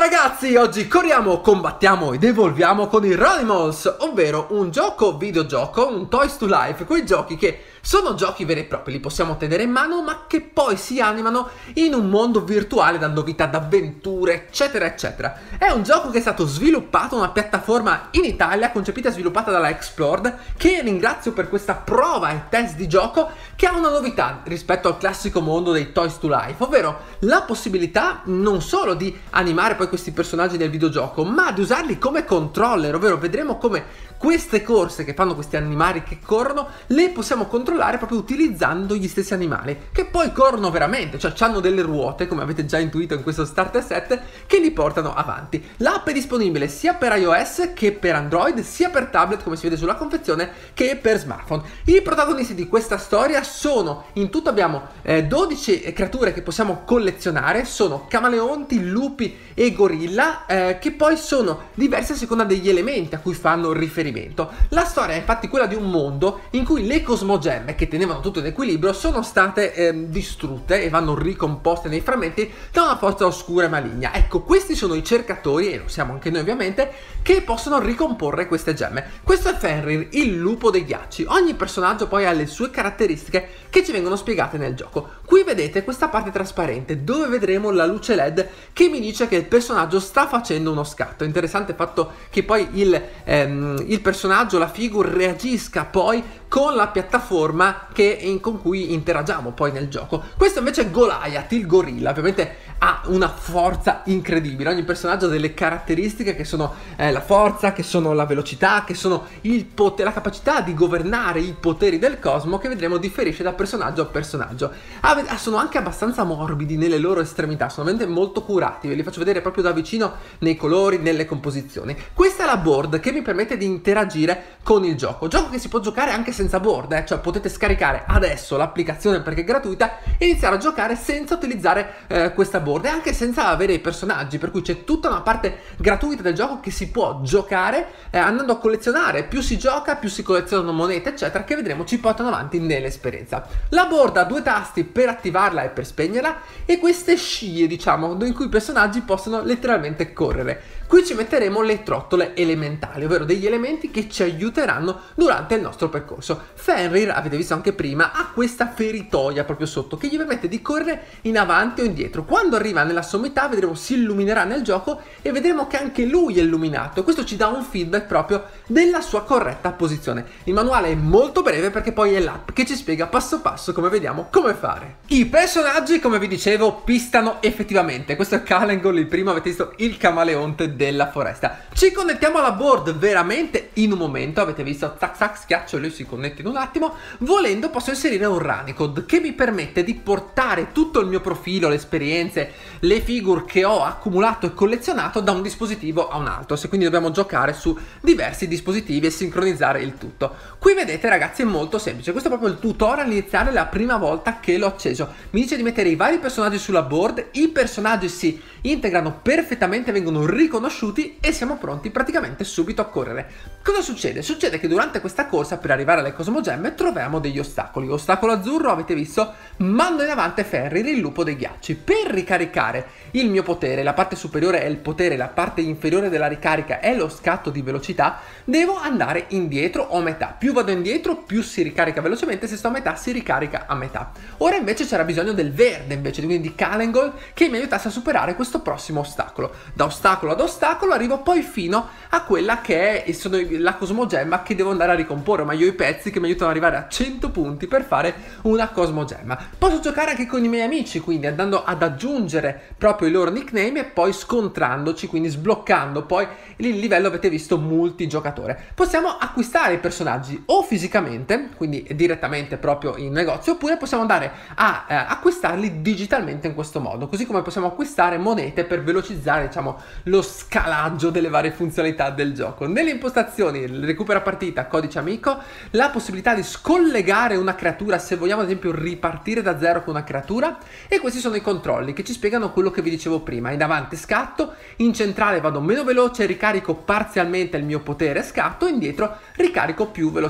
ragazzi, oggi corriamo, combattiamo ed evolviamo con i Ronimals, ovvero un gioco videogioco, un Toys to Life, quei giochi che sono giochi veri e propri, li possiamo tenere in mano, ma che poi si animano in un mondo virtuale dando vita ad avventure, eccetera, eccetera. È un gioco che è stato sviluppato, una piattaforma in Italia, concepita e sviluppata dalla Explored, che ringrazio per questa prova e test di gioco, che ha una novità rispetto al classico mondo dei Toys to Life, ovvero la possibilità non solo di animare poi questi personaggi del videogioco, ma di usarli come controller, ovvero vedremo come queste corse che fanno questi animali che corrono, le possiamo controllare proprio utilizzando gli stessi animali, che poi corrono veramente, cioè hanno delle ruote, come avete già intuito in questo starter set, che li portano avanti. L'app è disponibile sia per iOS che per Android, sia per tablet, come si vede sulla confezione, che per smartphone. I protagonisti di questa storia sono, in tutto abbiamo eh, 12 creature che possiamo collezionare, sono camaleonti, lupi e gorilla, eh, che poi sono diverse a seconda degli elementi a cui fanno riferimento. La storia è infatti quella di un mondo in cui le cosmogemme che tenevano tutto in equilibrio sono state eh, distrutte e vanno ricomposte nei frammenti da una forza oscura e maligna. Ecco, questi sono i cercatori, e lo siamo anche noi ovviamente, che possono ricomporre queste gemme. Questo è Fenrir, il lupo dei ghiacci. Ogni personaggio poi ha le sue caratteristiche che ci vengono spiegate nel gioco. Qui vedete questa parte trasparente dove vedremo la luce LED che mi dice che il personaggio sta facendo uno scatto. Interessante il fatto che poi il, ehm, il personaggio, la figure reagisca poi con la piattaforma che, con cui interagiamo poi nel gioco. Questo invece è Goliath, il gorilla, ovviamente ha una forza incredibile. Ogni personaggio ha delle caratteristiche che sono eh, la forza, che sono la velocità, che sono il potere, la capacità di governare i poteri del cosmo che vedremo differisce da personaggio a personaggio. Ah, sono anche abbastanza morbidi nelle loro estremità, sono veramente molto curati, ve li faccio vedere proprio da vicino nei colori, nelle composizioni. Questa è la board che mi permette di interagire con il gioco. Gioco che si può giocare anche senza board, eh? cioè potete scaricare adesso l'applicazione perché è gratuita e iniziare a giocare senza utilizzare eh, questa board board e anche senza avere i personaggi, per cui c'è tutta una parte gratuita del gioco che si può giocare eh, andando a collezionare, più si gioca, più si collezionano monete, eccetera, che vedremo ci portano avanti nell'esperienza. La board ha due tasti per attivarla e per spegnerla e queste scie, diciamo, in cui i personaggi possono letteralmente correre. Qui ci metteremo le trottole elementali, ovvero degli elementi che ci aiuteranno durante il nostro percorso. Fenrir, avete visto anche prima, ha questa feritoia proprio sotto che gli permette di correre in avanti o indietro. Quando arriva nella sommità vedremo si illuminerà nel gioco e vedremo che anche lui è illuminato. Questo ci dà un feedback proprio della sua corretta posizione. Il manuale è molto breve perché poi è l'app che ci spiega passo passo come vediamo come fare. I personaggi, come vi dicevo, pistano effettivamente. Questo è Kalengol, il primo, avete visto il camaleonte della foresta. Ci connettiamo alla board veramente in un momento, avete visto, zac zac, schiaccio e lui si connette in un attimo. Volendo posso inserire un Runicode che mi permette di portare tutto il mio profilo, le esperienze, le figure che ho accumulato e collezionato da un dispositivo a un altro. Se quindi dobbiamo giocare su diversi dispositivi e sincronizzare il tutto. Qui vedete ragazzi è molto semplice, questo è proprio il tutorial iniziale la prima volta che l'ho acceso. Mi dice di mettere i vari personaggi sulla board, i personaggi si integrano perfettamente, vengono riconosciuti e siamo pronti praticamente subito a correre. Cosa succede? Succede che durante questa corsa per arrivare alle cosmogemme troviamo degli ostacoli. Ostacolo azzurro, avete visto, mando in avanti Ferrir, il lupo dei ghiacci. Per ricaricare il mio potere, la parte superiore è il potere, la parte inferiore della ricarica è lo scatto di velocità, devo andare indietro o metà. Più vado indietro, più si ricarica velocemente, se sto a metà si ricarica a metà. Ora invece c'era bisogno del verde, invece, quindi di Kalengol, che mi aiutasse a superare questo prossimo ostacolo. Da ostacolo ad ostacolo arrivo poi fino a quella che è la cosmogemma che devo andare a ricomporre, ma io i pezzi che mi aiutano ad arrivare a 100 punti per fare una cosmogemma. Posso giocare anche con i miei amici, quindi andando ad aggiungere proprio i loro nickname e poi scontrandoci, quindi sbloccando poi il livello avete visto multigiocatore. Possiamo acquistare i personaggi o fisicamente, quindi direttamente proprio in negozio, oppure possiamo andare a eh, acquistarli digitalmente in questo modo, così come possiamo acquistare monete per velocizzare, diciamo, lo scalaggio delle varie funzionalità del gioco. Nelle impostazioni, recupera partita, codice amico, la possibilità di scollegare una creatura se vogliamo ad esempio ripartire da zero con una creatura e questi sono i controlli che ci spiegano quello che vi dicevo prima. In avanti scatto, in centrale vado meno veloce, ricarico parzialmente il mio potere scatto, indietro ricarico più velocemente.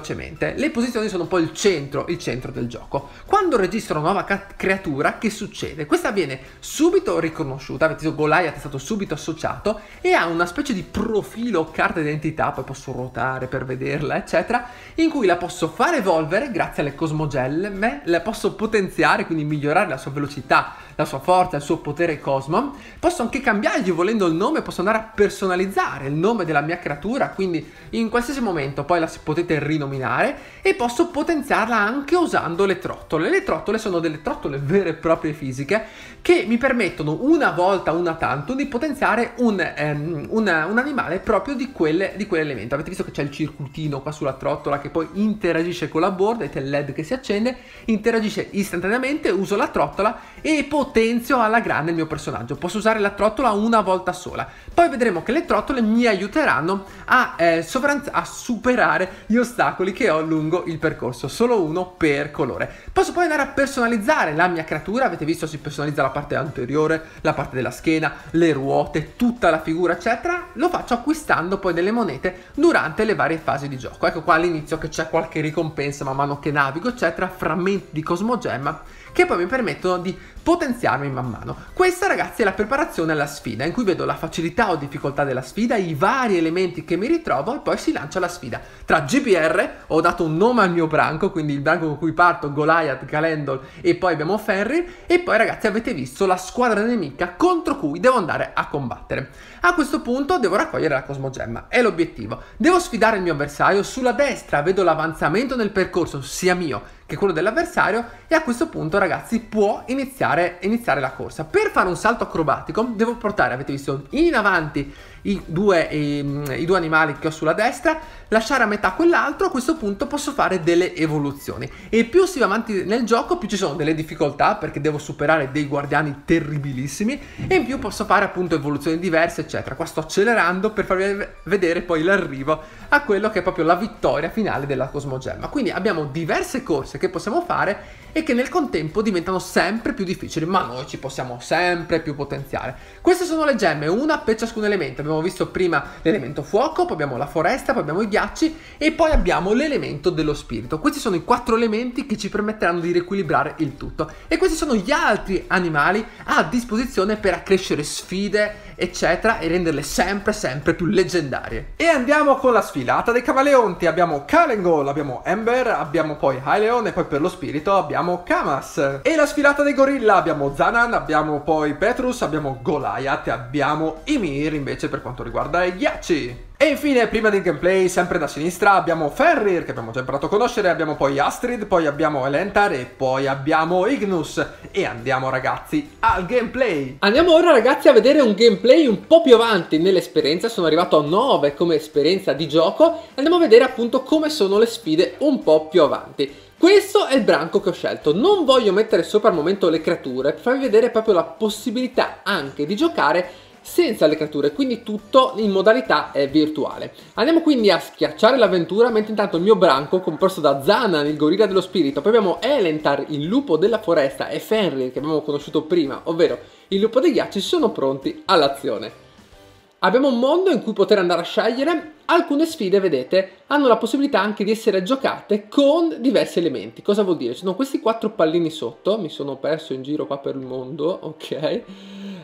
Le posizioni sono un po' il centro, il centro del gioco. Quando registro una nuova creatura, che succede? Questa viene subito riconosciuta, avete visto Goliath è stato subito associato e ha una specie di profilo carta d'identità, poi posso ruotare per vederla, eccetera, in cui la posso far evolvere grazie alle cosmogemme, la posso potenziare, quindi migliorare la sua velocità, la sua forza, il suo potere cosmo. Posso anche cambiargli volendo il nome, posso andare a personalizzare il nome della mia creatura, quindi in qualsiasi momento poi la potete rinominare e posso potenziarla anche usando le trottole. Le trottole sono delle trottole vere e proprie fisiche che mi permettono una volta, una tanto, di potenziare un, um, una, un animale proprio di, quelle, di quell'elemento. Avete visto che c'è il circuitino qua sulla trottola che poi interagisce con la board, vedete il LED che si accende, interagisce istantaneamente, uso la trottola e potenzio alla grande il mio personaggio. Posso usare la trottola una volta sola. Poi vedremo che le trottole mi aiuteranno a, eh, a superare gli ostacoli che ho lungo il percorso, solo uno per colore. Posso poi andare a personalizzare la mia creatura, avete visto si personalizza la parte anteriore, la parte della schiena, le ruote, tutta la figura eccetera, lo faccio acquistando poi delle monete durante le varie fasi di gioco. Ecco qua all'inizio che c'è qualche ricompensa man mano che navigo eccetera, frammenti di cosmogemma che poi mi permettono di potenziarmi man mano. Questa ragazzi è la preparazione alla sfida in cui vedo la facilità o difficoltà della sfida, i vari elementi che mi ritrovo e poi si lancia la sfida. Tra GBR ho dato un nome al mio branco, quindi il branco con cui parto, Goliath, Galendol e poi abbiamo Fenrir e poi ragazzi avete visto la squadra nemica contro cui devo andare a combattere. A questo punto devo raccogliere la Cosmogemma, è l'obiettivo. Devo sfidare il mio avversario, sulla destra vedo l'avanzamento nel percorso sia mio che quello dell'avversario e a questo punto ragazzi può iniziare, iniziare la corsa. Per fare un salto acrobatico devo portare, avete visto, in avanti i due, i, i due animali che ho sulla destra, lasciare a metà quell'altro, a questo punto posso fare delle evoluzioni. E più si va avanti nel gioco, più ci sono delle difficoltà perché devo superare dei guardiani terribilissimi e in più posso fare appunto evoluzioni diverse, eccetera. Qua sto accelerando per farvi vedere poi l'arrivo a quello che è proprio la vittoria finale della Cosmogemma. Quindi abbiamo diverse corse che possiamo fare e che nel contempo diventano sempre più difficili, ma noi ci possiamo sempre più potenziare. Queste sono le gemme, una per ciascun elemento. Abbiamo visto prima l'elemento fuoco, poi abbiamo la foresta, poi abbiamo i ghiacci e poi abbiamo l'elemento dello spirito. Questi sono i quattro elementi che ci permetteranno di riequilibrare il tutto. E questi sono gli altri animali a disposizione per accrescere sfide, eccetera, e renderle sempre, sempre più leggendarie. E andiamo con la sfilata dei camaleonti. Abbiamo Kalengol, abbiamo Ember, abbiamo poi Hyleon e poi per lo spirito abbiamo Kamas. E la sfilata dei gorilla abbiamo Zanan, abbiamo poi Petrus, abbiamo Goliath e abbiamo Ymir invece per quanto riguarda i ghiacci. E infine, prima del gameplay, sempre da sinistra, abbiamo Fenrir, che abbiamo già imparato a conoscere, abbiamo poi Astrid, poi abbiamo Elentar e poi abbiamo Ignus. E andiamo ragazzi al gameplay! Andiamo ora ragazzi a vedere un gameplay un po' più avanti nell'esperienza, sono arrivato a 9 come esperienza di gioco, andiamo a vedere appunto come sono le sfide un po' più avanti. Questo è il branco che ho scelto, non voglio mettere sopra al momento le creature per farvi vedere proprio la possibilità anche di giocare senza le creature, quindi tutto in modalità eh, virtuale. Andiamo quindi a schiacciare l'avventura, mentre intanto il mio branco, composto da Zanan, il gorilla dello spirito, poi abbiamo Elentar, il lupo della foresta, e Fenrir, che abbiamo conosciuto prima, ovvero il lupo dei ghiacci, sono pronti all'azione. Abbiamo un mondo in cui poter andare a scegliere. Alcune sfide, vedete, hanno la possibilità anche di essere giocate con diversi elementi. Cosa vuol dire? Ci sono questi quattro pallini sotto, mi sono perso in giro qua per il mondo, ok?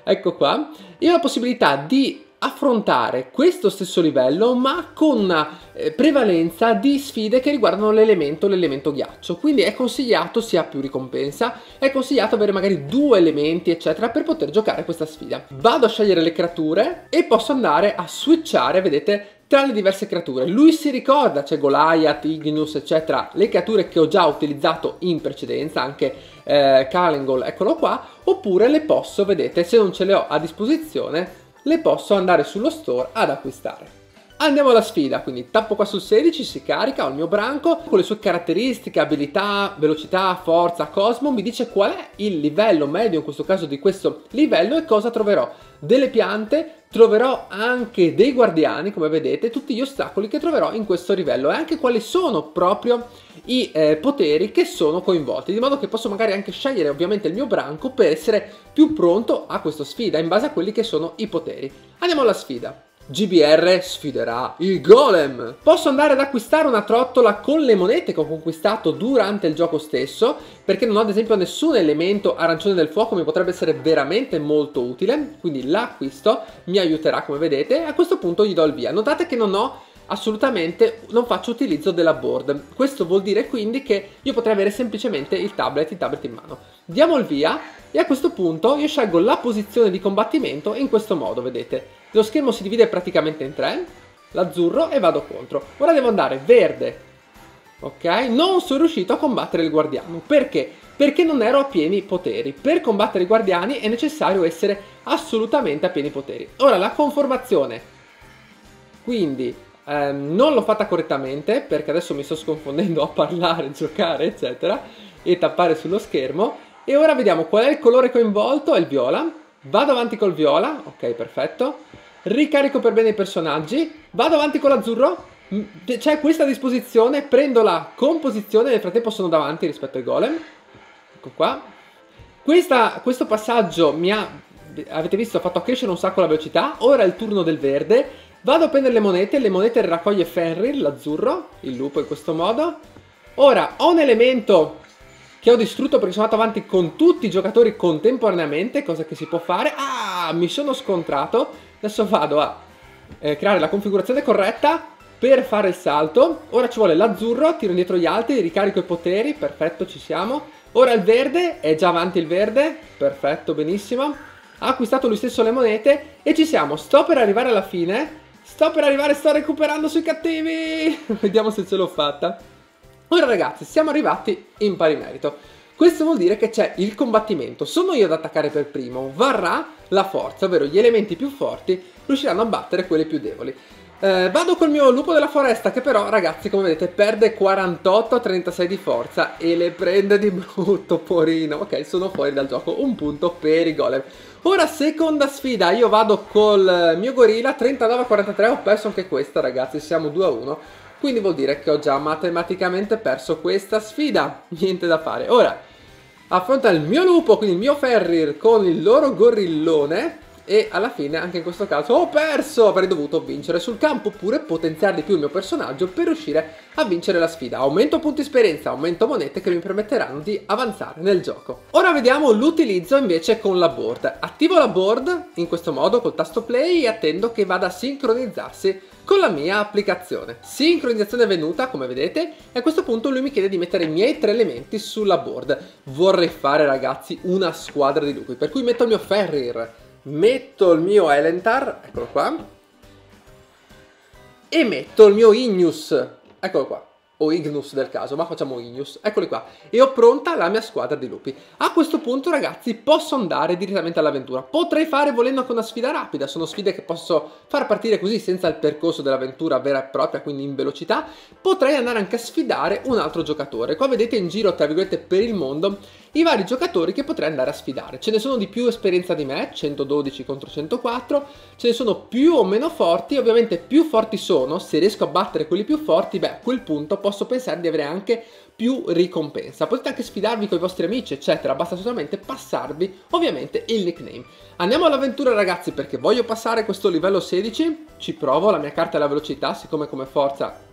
Ecco qua. Io ho la possibilità di affrontare questo stesso livello ma con una eh, prevalenza di sfide che riguardano l'elemento, l'elemento ghiaccio quindi è consigliato si ha più ricompensa è consigliato avere magari due elementi eccetera per poter giocare questa sfida vado a scegliere le creature e posso andare a switchare vedete tra le diverse creature. Lui si ricorda, c'è Goliath, Ignus, eccetera, le creature che ho già utilizzato in precedenza, anche eh, Kalengol, eccolo qua, oppure le posso, vedete, se non ce le ho a disposizione, le posso andare sullo store ad acquistare. Andiamo alla sfida, quindi tappo qua sul 16, si carica, ho il mio branco, con le sue caratteristiche, abilità, velocità, forza, cosmo, mi dice qual è il livello medio, in questo caso di questo livello, e cosa troverò. Delle piante, troverò anche dei guardiani, come vedete, tutti gli ostacoli che troverò in questo livello, e anche quali sono proprio i eh, poteri che sono coinvolti, di modo che posso magari anche scegliere ovviamente il mio branco per essere più pronto a questa sfida, in base a quelli che sono i poteri. Andiamo alla sfida. GBR sfiderà il golem. Posso andare ad acquistare una trottola con le monete che ho conquistato durante il gioco stesso, perché non ho ad esempio nessun elemento arancione del fuoco, mi potrebbe essere veramente molto utile, quindi l'acquisto mi aiuterà come vedete, a questo punto gli do il via. Notate che non ho assolutamente non faccio utilizzo della board. Questo vuol dire quindi che io potrei avere semplicemente il tablet, il tablet in mano. Diamo il via e a questo punto io scelgo la posizione di combattimento in questo modo, vedete. Lo schermo si divide praticamente in tre, l'azzurro e vado contro. Ora devo andare verde, ok? Non sono riuscito a combattere il guardiano. Perché? Perché non ero a pieni poteri. Per combattere i guardiani è necessario essere assolutamente a pieni poteri. Ora, la conformazione. Quindi, ehm, non l'ho fatta correttamente, perché adesso mi sto sconfondendo a parlare, giocare, eccetera, e tappare sullo schermo. E ora vediamo qual è il colore coinvolto, è il viola. Vado avanti col viola, ok, perfetto ricarico per bene i personaggi, vado avanti con l'azzurro, c'è questa disposizione, prendo la composizione, nel frattempo sono davanti rispetto ai golem, ecco qua. Questa, questo passaggio mi ha, avete visto, ha fatto crescere un sacco la velocità, ora è il turno del verde, vado a prendere le monete, le monete raccoglie Fenrir, l'azzurro, il lupo in questo modo. Ora, ho un elemento che ho distrutto perché sono andato avanti con tutti i giocatori contemporaneamente, cosa che si può fare. Ah, mi sono scontrato, Adesso vado a eh, creare la configurazione corretta per fare il salto. Ora ci vuole l'azzurro, tiro indietro gli altri, ricarico i poteri, perfetto, ci siamo. Ora il verde, è già avanti il verde, perfetto, benissimo. Ha acquistato lui stesso le monete e ci siamo. Sto per arrivare alla fine. Sto per arrivare, sto recuperando sui cattivi. Vediamo se ce l'ho fatta. Ora ragazzi, siamo arrivati in pari merito. Questo vuol dire che c'è il combattimento. Sono io ad attaccare per primo, varrà la forza, ovvero gli elementi più forti riusciranno a battere quelli più deboli. Eh, vado col mio lupo della foresta che però ragazzi come vedete perde 48 36 di forza e le prende di brutto porino ok sono fuori dal gioco. Un punto per i golem. Ora seconda sfida. Io vado col mio gorilla 39 43 ho perso anche questa ragazzi. Siamo 2 a 1 quindi vuol dire che ho già matematicamente perso questa sfida. Niente da fare. Ora affronta il mio lupo, quindi il mio Ferrir con il loro gorillone e alla fine anche in questo caso ho perso, avrei dovuto vincere sul campo oppure potenziare di più il mio personaggio per riuscire a vincere la sfida. Aumento punti esperienza, aumento monete che mi permetteranno di avanzare nel gioco. Ora vediamo l'utilizzo invece con la board. Attivo la board in questo modo col tasto play e attendo che vada a sincronizzarsi con la mia applicazione. Sincronizzazione avvenuta, come vedete, e a questo punto lui mi chiede di mettere i miei tre elementi sulla board. Vorrei fare, ragazzi, una squadra di lupi, per cui metto il mio Ferrir, metto il mio Elentar, eccolo qua, e metto il mio Ignus, eccolo qua. O Ignus del caso, ma facciamo Ignus, eccoli qua, e ho pronta la mia squadra di lupi. A questo punto ragazzi posso andare direttamente all'avventura, potrei fare volendo anche una sfida rapida, sono sfide che posso far partire così senza il percorso dell'avventura vera e propria, quindi in velocità, potrei andare anche a sfidare un altro giocatore. Qua vedete in giro, tra virgolette, per il mondo, i vari giocatori che potrei andare a sfidare. Ce ne sono di più esperienza di me, 112 contro 104, ce ne sono più o meno forti, ovviamente più forti sono, se riesco a battere quelli più forti, beh a quel punto posso pensare di avere anche più ricompensa. Potete anche sfidarvi con i vostri amici, eccetera, basta solamente passarvi ovviamente il nickname. Andiamo all'avventura ragazzi perché voglio passare questo livello 16, ci provo, la mia carta è la velocità, siccome come forza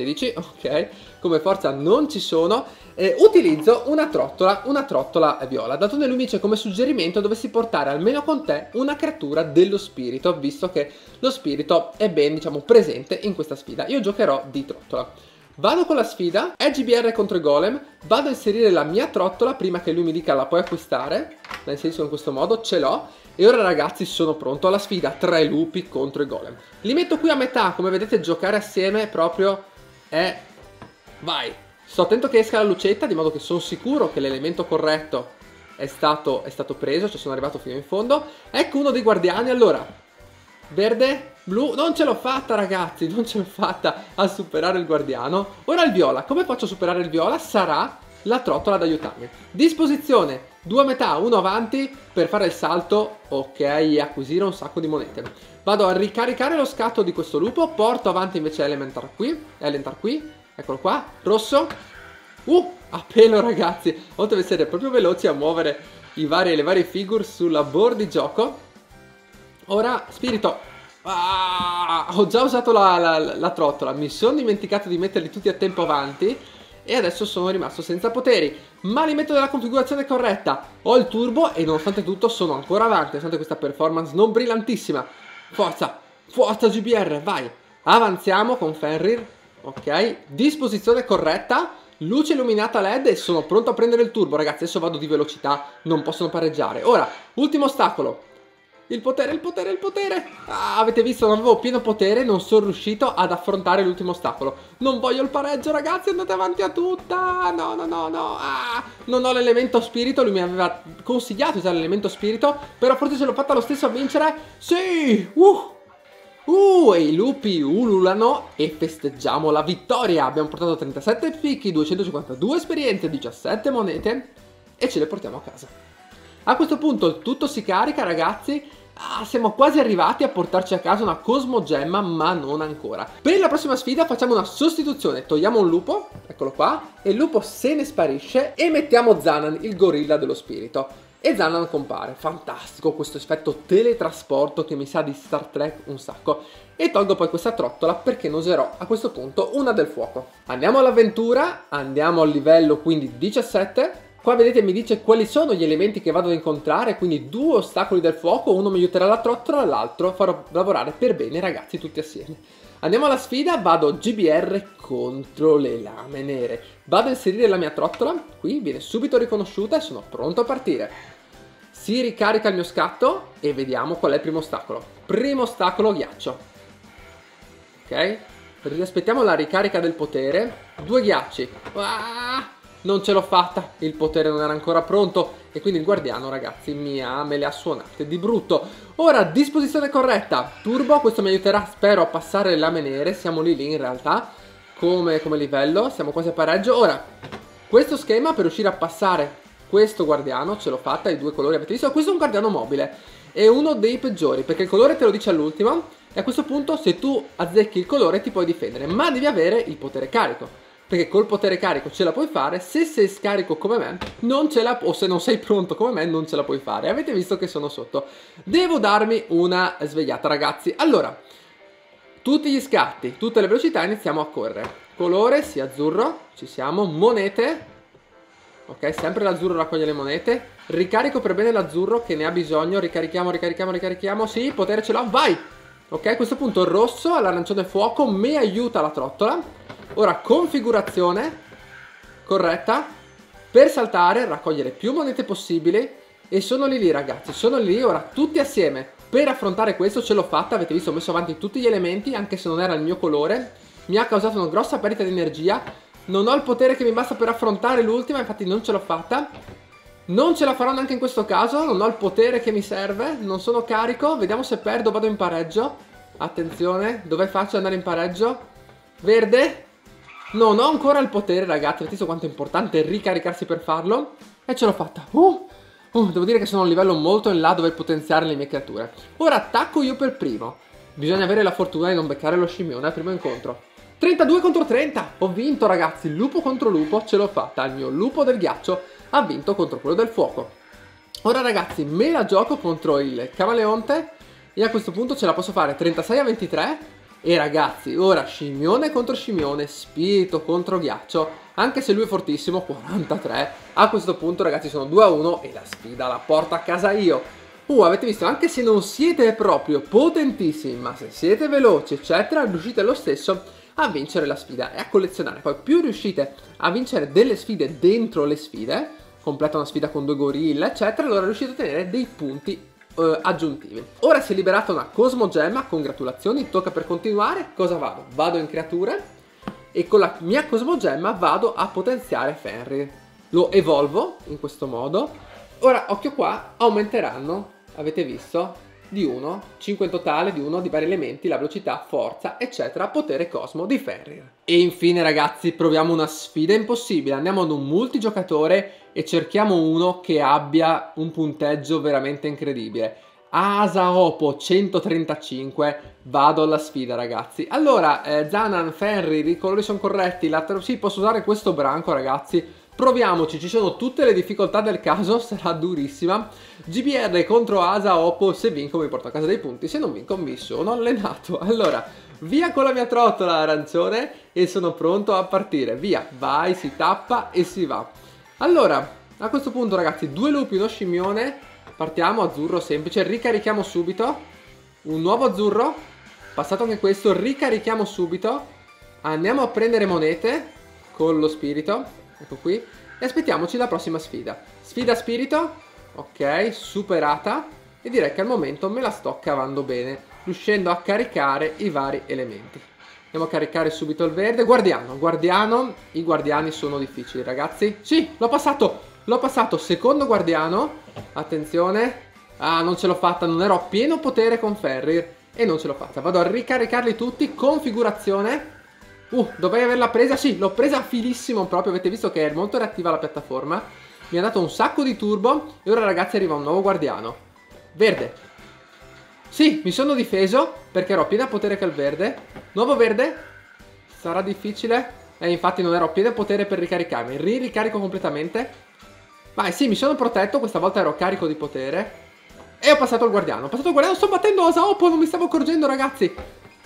16, ok, come forza non ci sono, eh, utilizzo una trottola, una trottola viola. D'altronde lui mi dice come suggerimento dovessi portare almeno con te una creatura dello spirito, visto che lo spirito è ben, diciamo, presente in questa sfida. Io giocherò di trottola. Vado con la sfida, è GBR contro i golem, vado a inserire la mia trottola prima che lui mi dica la puoi acquistare, la inserisco in questo modo, ce l'ho, e ora ragazzi sono pronto alla sfida, tre lupi contro i golem. Li metto qui a metà, come vedete giocare assieme proprio è... vai! Sto attento che esca la lucetta, di modo che sono sicuro che l'elemento corretto è stato, è stato preso, cioè sono arrivato fino in fondo. Ecco uno dei guardiani, allora... Verde, blu, non ce l'ho fatta ragazzi, non ce l'ho fatta a superare il guardiano. Ora il viola, come faccio a superare il viola? Sarà la trottola ad aiutarmi. Disposizione, due metà, uno avanti per fare il salto, ok, acquisire un sacco di monete. Vado a ricaricare lo scatto di questo lupo, porto avanti invece Elementar qui, Elementar qui, eccolo qua, rosso. Uh, a pelo ragazzi, oltre ad essere proprio veloci a muovere vari, le varie figure sulla board di gioco. Ora, spirito. Ah, ho già usato la, la, la trottola, mi sono dimenticato di metterli tutti a tempo avanti e adesso sono rimasto senza poteri. Ma li metto nella configurazione corretta. Ho il turbo e nonostante tutto sono ancora avanti, nonostante questa performance non brillantissima. Forza, forza GBR, vai. Avanziamo con Fenrir. Ok, disposizione corretta. Luce illuminata LED e sono pronto a prendere il turbo, ragazzi. Adesso vado di velocità, non possono pareggiare. Ora, ultimo ostacolo. Il potere, il potere, il potere. Ah, avete visto, non avevo pieno potere, non sono riuscito ad affrontare l'ultimo ostacolo. Non voglio il pareggio, ragazzi, andate avanti a tutta. No, no, no, no. Ah, non ho l'elemento spirito, lui mi aveva consigliato di usare l'elemento spirito, però forse ce l'ho fatta lo stesso a vincere. Sì! Uh! Uh, e i lupi ululano e festeggiamo la vittoria. Abbiamo portato 37 picchi, 252 esperienze, 17 monete e ce le portiamo a casa. A questo punto tutto si carica, ragazzi. Ah, siamo quasi arrivati a portarci a casa una Cosmogemma, ma non ancora. Per la prossima sfida facciamo una sostituzione. Togliamo un lupo, eccolo qua, e il lupo se ne sparisce e mettiamo Zanan, il gorilla dello spirito. E Zanan compare. Fantastico questo effetto teletrasporto che mi sa di Star Trek un sacco. E tolgo poi questa trottola perché ne userò a questo punto una del fuoco. Andiamo all'avventura, andiamo al livello quindi 17 Qua vedete mi dice quali sono gli elementi che vado ad incontrare, quindi due ostacoli del fuoco, uno mi aiuterà la trottola, l'altro farò lavorare per bene ragazzi tutti assieme. Andiamo alla sfida, vado GBR contro le lame nere. Vado a inserire la mia trottola, qui viene subito riconosciuta e sono pronto a partire. Si ricarica il mio scatto e vediamo qual è il primo ostacolo. Primo ostacolo ghiaccio. Ok? Aspettiamo la ricarica del potere. Due ghiacci. Ah! Non ce l'ho fatta, il potere non era ancora pronto e quindi il guardiano ragazzi mi ha, me le ha suonate di brutto. Ora, disposizione corretta, turbo, questo mi aiuterà spero a passare le lame nere, siamo lì lì in realtà, come, come livello, siamo quasi a pareggio. Ora, questo schema per riuscire a passare questo guardiano, ce l'ho fatta, i due colori avete visto, questo è un guardiano mobile, è uno dei peggiori perché il colore te lo dice all'ultimo e a questo punto se tu azzecchi il colore ti puoi difendere, ma devi avere il potere carico perché col potere carico ce la puoi fare, se sei scarico come me non ce la o se non sei pronto come me non ce la puoi fare. Avete visto che sono sotto. Devo darmi una svegliata ragazzi. Allora, tutti gli scatti, tutte le velocità iniziamo a correre. Colore, sì azzurro, ci siamo, monete. Ok, sempre l'azzurro raccoglie le monete. Ricarico per bene l'azzurro che ne ha bisogno, ricarichiamo, ricarichiamo, ricarichiamo. Sì, potere ce l'ho, vai! Ok, a questo punto il rosso, l'arancione fuoco, mi aiuta la trottola. Ora, configurazione corretta per saltare, raccogliere più monete possibili e sono lì lì ragazzi, sono lì ora tutti assieme. Per affrontare questo ce l'ho fatta, avete visto, ho messo avanti tutti gli elementi anche se non era il mio colore. Mi ha causato una grossa perdita di energia. Non ho il potere che mi basta per affrontare l'ultima, infatti non ce l'ho fatta. Non ce la farò neanche in questo caso, non ho il potere che mi serve, non sono carico. Vediamo se perdo, vado in pareggio. Attenzione, dove faccio andare in pareggio? Verde, Non ho ancora il potere, ragazzi. Avete visto quanto è importante ricaricarsi per farlo? E ce l'ho fatta. Uh, uh, devo dire che sono a un livello molto in là dove potenziare le mie creature. Ora attacco io per primo. Bisogna avere la fortuna di non beccare lo scimmione al primo incontro. 32 contro 30. Ho vinto, ragazzi. Lupo contro lupo. Ce l'ho fatta. Il mio lupo del ghiaccio ha vinto contro quello del fuoco. Ora, ragazzi, me la gioco contro il camaleonte. E a questo punto ce la posso fare 36 a 23 e ragazzi, ora scimmione contro scimmione, spirito contro ghiaccio, anche se lui è fortissimo, 43. A questo punto ragazzi sono 2 a 1 e la sfida la porto a casa io. Uh, avete visto, anche se non siete proprio potentissimi, ma se siete veloci, eccetera, riuscite lo stesso a vincere la sfida e a collezionare. Poi più riuscite a vincere delle sfide dentro le sfide, completa una sfida con due gorilla, eccetera, allora riuscite a ottenere dei punti eh, aggiuntivi. Ora si è liberata una Cosmo Gemma, congratulazioni, tocca per continuare. Cosa vado? Vado in creature e con la mia Cosmo Gemma vado a potenziare Fenrir. Lo evolvo in questo modo. Ora, occhio qua, aumenteranno, avete visto? Di 1, 5 in totale di 1 di vari elementi, la velocità, forza, eccetera, potere cosmo di Ferrir. E infine ragazzi proviamo una sfida impossibile, andiamo ad un multigiocatore e cerchiamo uno che abbia un punteggio veramente incredibile. Asaopo 135, vado alla sfida ragazzi. Allora, eh, Zanan, Ferri, i colori sono corretti, la... sì posso usare questo branco ragazzi, Proviamoci, ci sono tutte le difficoltà del caso, sarà durissima. GBR contro Asa Oppo, se vinco mi porto a casa dei punti, se non vinco mi sono allenato. Allora, via con la mia trottola arancione e sono pronto a partire. Via, vai, si tappa e si va. Allora, a questo punto ragazzi, due lupi, uno scimmione. Partiamo, azzurro semplice, ricarichiamo subito. Un nuovo azzurro, passato anche questo, ricarichiamo subito. Andiamo a prendere monete con lo spirito ecco qui, e aspettiamoci la prossima sfida. Sfida spirito, ok, superata, e direi che al momento me la sto cavando bene, riuscendo a caricare i vari elementi. Andiamo a caricare subito il verde. Guardiano, guardiano. I guardiani sono difficili, ragazzi. Sì, l'ho passato. L'ho passato. Secondo guardiano. Attenzione. Ah, non ce l'ho fatta. Non ero a pieno potere con Ferrir. E non ce l'ho fatta. Vado a ricaricarli tutti. Configurazione. Uh, dovrei averla presa, sì, l'ho presa filissimo proprio, avete visto che è molto reattiva la piattaforma. Mi ha dato un sacco di turbo e ora ragazzi arriva un nuovo guardiano. Verde. Sì, mi sono difeso perché ero a pieno potere che il verde. Nuovo verde. Sarà difficile. E eh, infatti non ero a pieno potere per ricaricarmi. Riricarico completamente. Vai, sì, mi sono protetto, questa volta ero carico di potere. E ho passato il guardiano. Ho passato il guardiano, sto battendo Osaopo, non mi stavo accorgendo ragazzi.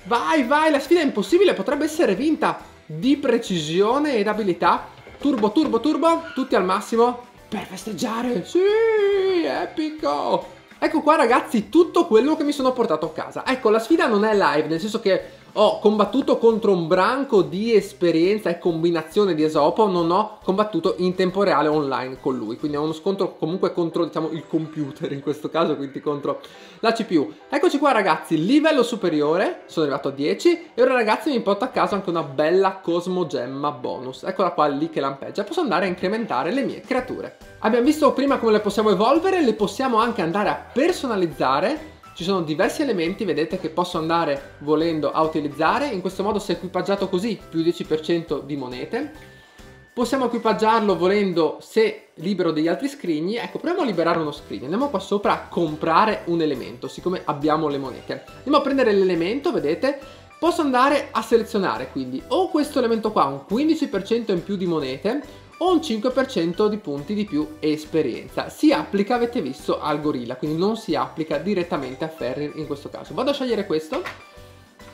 Vai, vai, la sfida è impossibile, potrebbe essere vinta di precisione ed abilità. Turbo, turbo, turbo, tutti al massimo per festeggiare. Sì, epico. Ecco qua ragazzi tutto quello che mi sono portato a casa. Ecco, la sfida non è live, nel senso che ho combattuto contro un branco di esperienza e combinazione di Esopo, non ho combattuto in tempo reale online con lui, quindi è uno scontro comunque contro diciamo il computer in questo caso, quindi contro la CPU. Eccoci qua ragazzi, livello superiore, sono arrivato a 10 e ora ragazzi mi porto a casa anche una bella Cosmo Gemma bonus, eccola qua lì che lampeggia, posso andare a incrementare le mie creature. Abbiamo visto prima come le possiamo evolvere, le possiamo anche andare a personalizzare ci sono diversi elementi, vedete, che posso andare volendo a utilizzare. In questo modo se equipaggiato così, più 10% di monete. Possiamo equipaggiarlo volendo se libero degli altri scrigni. Ecco, proviamo a liberare uno scrigno. Andiamo qua sopra a comprare un elemento, siccome abbiamo le monete. Andiamo a prendere l'elemento, vedete? Posso andare a selezionare quindi o questo elemento qua, un 15% in più di monete, o un 5% di punti di più esperienza. Si applica, avete visto, al gorilla, quindi non si applica direttamente a Ferrir in questo caso. Vado a scegliere questo,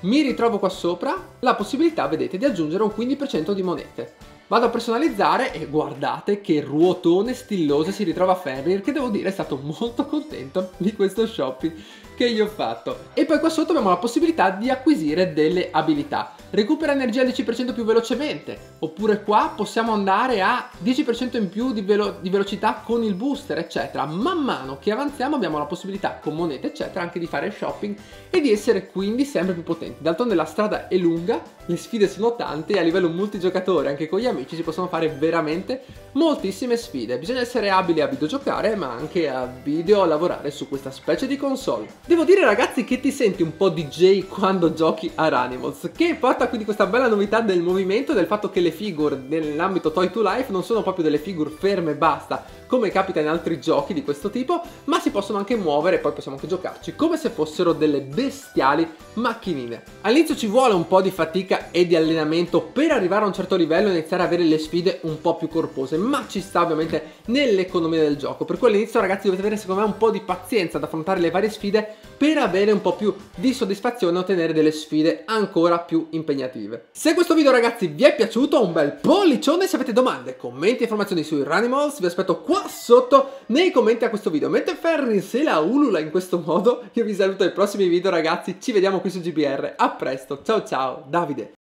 mi ritrovo qua sopra la possibilità, vedete, di aggiungere un 15% di monete. Vado a personalizzare e guardate che ruotone stilloso si ritrova Ferrir, che devo dire è stato molto contento di questo shopping che gli ho fatto. E poi qua sotto abbiamo la possibilità di acquisire delle abilità. Recupera energia al 10% più velocemente, oppure qua possiamo andare a 10% in più di, velo di, velocità con il booster, eccetera. Man mano che avanziamo abbiamo la possibilità con monete, eccetera, anche di fare shopping e di essere quindi sempre più potenti. D'altronde la strada è lunga, le sfide sono tante e a livello multigiocatore, anche con gli amici, si possono fare veramente moltissime sfide. Bisogna essere abili a videogiocare, ma anche a video lavorare su questa specie di console. Devo dire ragazzi che ti senti un po' DJ quando giochi a Ranimals, che porta quindi questa bella novità del movimento, del fatto che le figure nell'ambito Toy to Life non sono proprio delle figure ferme e basta, come capita in altri giochi di questo tipo, ma si possono anche muovere e poi possiamo anche giocarci come se fossero delle bestiali macchinine. All'inizio ci vuole un po' di fatica e di allenamento per arrivare a un certo livello e iniziare a avere le sfide un po' più corpose, ma ci sta ovviamente nell'economia del gioco, per cui all'inizio ragazzi dovete avere secondo me un po' di pazienza ad affrontare le varie sfide per avere un po' più di soddisfazione e ottenere delle sfide ancora più impegnative. Se questo video ragazzi vi è piaciuto un bel pollicione, se avete domande, commenti e informazioni sui Ranimals vi aspetto qua sotto nei commenti a questo video. Mentre Ferri se la ulula in questo modo, io vi saluto ai prossimi video ragazzi, ci vediamo qui su GBR, a presto, ciao ciao, Davide!